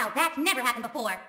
Wow, that's never happened before.